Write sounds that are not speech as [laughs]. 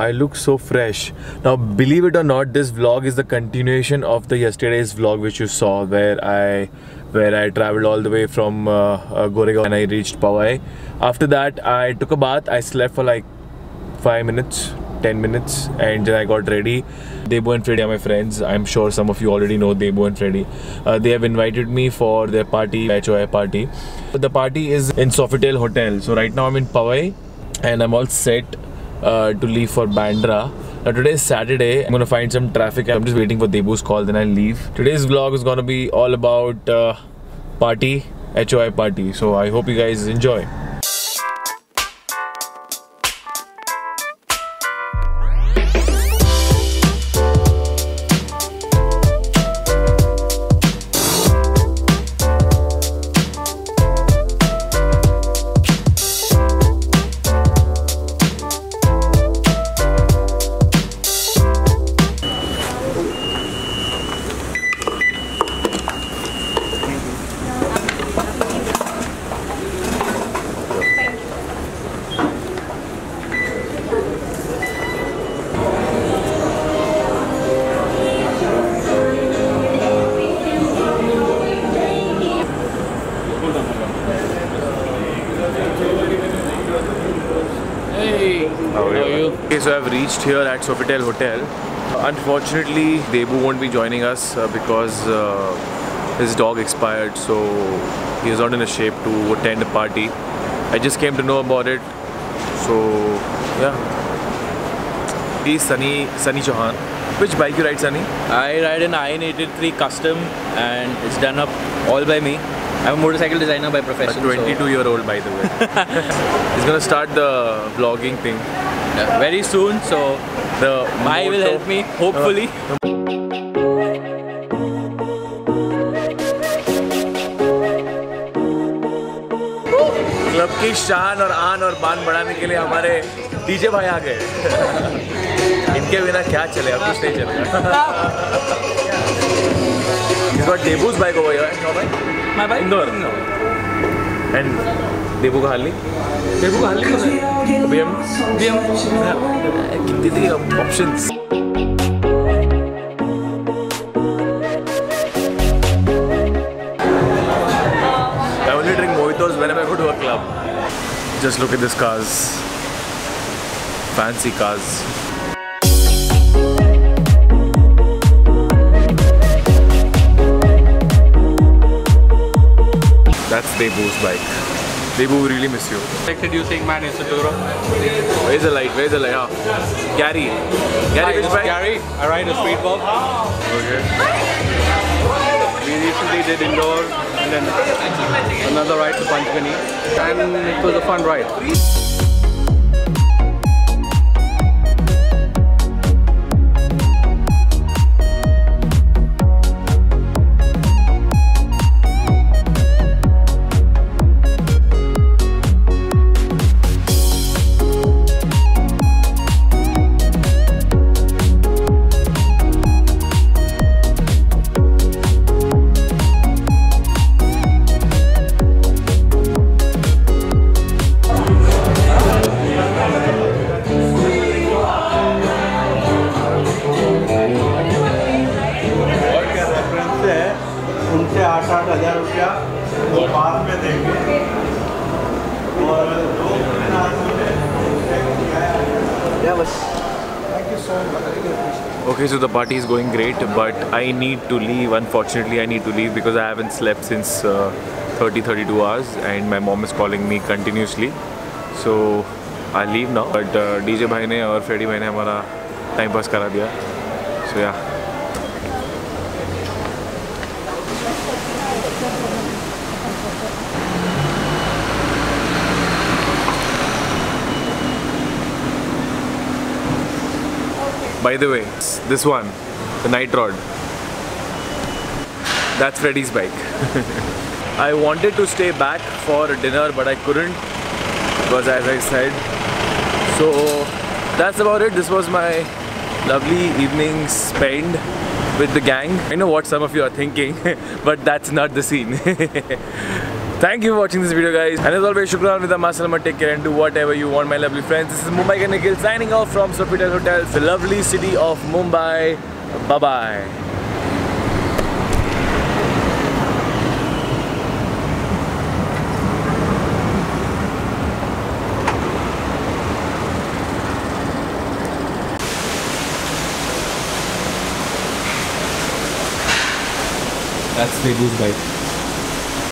I look so fresh. Now, believe it or not, this vlog is the continuation of the yesterday's vlog which you saw, where I where I traveled all the way from uh, uh, Goregaon and I reached Powai. After that, I took a bath. I slept for like five minutes, 10 minutes, and then I got ready. Debu and Freddy are my friends. I'm sure some of you already know Debu and Freddy. Uh, they have invited me for their party, HOI party. The party is in Sofitel Hotel. So right now I'm in Powai and I'm all set uh, to leave for Bandra. Now today is Saturday. I'm gonna find some traffic. I'm just waiting for Debu's call, then I'll leave. Today's vlog is gonna be all about uh, party, HOI party. So I hope you guys enjoy. How are you? Okay, so I've reached here at Sofitel Hotel. Unfortunately, Debu won't be joining us uh, because uh, his dog expired, so he is not in a shape to attend a party. I just came to know about it, so yeah. He's Sunny Sunny Chauhan. Which bike you ride, Sunny? I ride an IN83 Custom and it's done up all by me. I'm a motorcycle designer by profession. A profession. 22 year old, by the way. He's gonna start the vlogging thing. Yeah, very soon, so The Mai will help me, hopefully. Club की शान और आन और बान बढ़ाने के लिए हमारे डीजे भाई आ गए इनके बिना क्या चले अब कुछ नहीं चलेगा बार डेबूज बाइक हो गई My bike? Indore and debut का हाली Debu का हाली अभी हम कितनी थी options I only drink mojitos whenever I go to a club. Just look at this cars. Fancy cars. Debu's bike. Debu, we really miss you. Expected you saying man is a Toro. Where's the light? Where's the light? Ah. Gary. Gary, which bike? Gary. I ride a street bob. Okay. We recently did Indore and then another ride to Panchgani. And it was a fun ride. आठ आठ हज़ार रुपया वो बाद में देंगे और दो Okay, so the party is going great, but I need to leave. Unfortunately, I need to leave because I haven't slept since uh, 30 32 hours, and my mom is calling me continuously. So I'll leave now. But uh, DJ भाई ने और Freddy भाई ने हमारा time pass करा दिया. So yeah. By the way, this one, the Night Rod, that's Freddy's bike. [laughs] I wanted to stay back for dinner, but I couldn't because, as I said, so that's about it. This was my lovely evening spent with the gang. I know what some of you are thinking, [laughs] but that's not the scene. [laughs] Thank you for watching this video, guys. And as always, shukran with the Masalama. Take care and do whatever you want, my lovely friends. This is Mumbiker Nikhil signing off from Sofitel Hotels, the lovely city of Mumbai. Bye bye. That's Debu's bike.